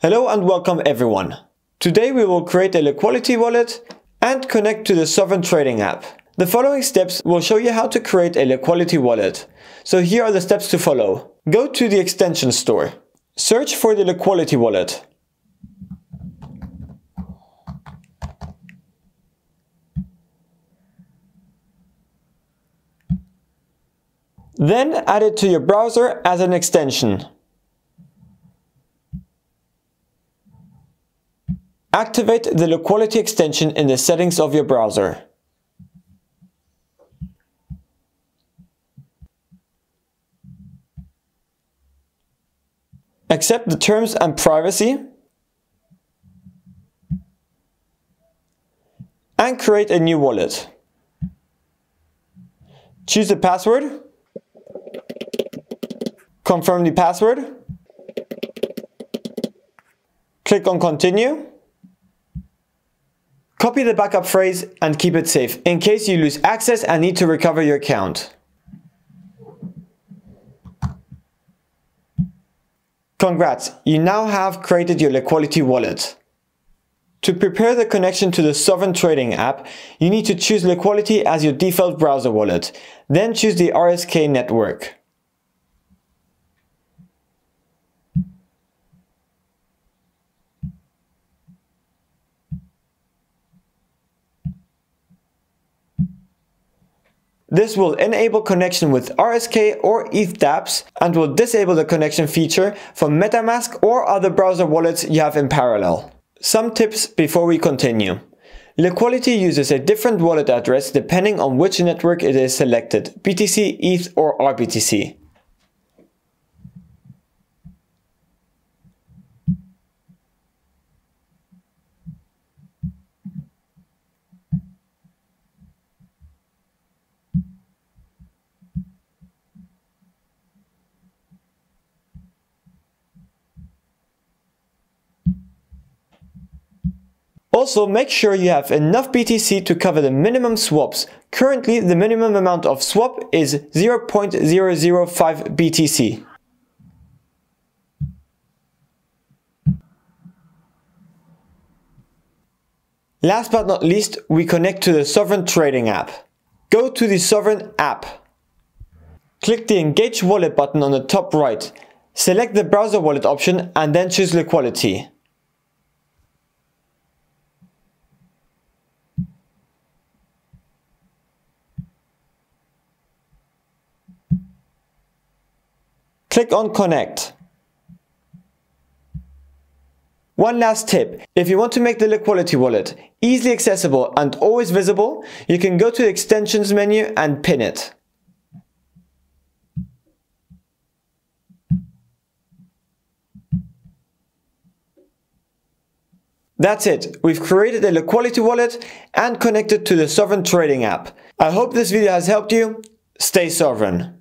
Hello and welcome everyone. Today we will create a Liquality wallet and connect to the Sovryn Trading app. The following steps will show you how to create a Liquality wallet. So here are the steps to follow. Go to the extension store. Search for the Liquality wallet. Then add it to your browser as an extension. Activate the Liquality extension in the settings of your browser. Accept the terms and privacy and create a new wallet. Choose the password, confirm the password, click on continue, Copy the backup phrase and keep it safe in case you lose access and need to recover your account. Congrats, you now have created your Liquality wallet. To prepare the connection to the Sovryn Trading app, you need to choose Liquality as your default browser wallet, then choose the RSK network. This will enable connection with RSK or ETH dApps and will disable the connection feature for MetaMask or other browser wallets you have in parallel. Some tips before we continue. Liquality uses a different wallet address depending on which network it is selected, BTC, ETH or RBTC. Also, make sure you have enough BTC to cover the minimum swaps. Currently, the minimum amount of swap is 0.005 BTC. Last but not least, we connect to the Sovryn Trading app. Go to the Sovryn app. Click the Engage Wallet button on the top right. Select the browser wallet option and then choose Liquality. Click on connect. One last tip, if you want to make the Liquality wallet easily accessible and always visible, you can go to the extensions menu and pin it. That's it, we've created a Liquality wallet and connected to the Sovryn Trading app. I hope this video has helped you. Stay Sovryn.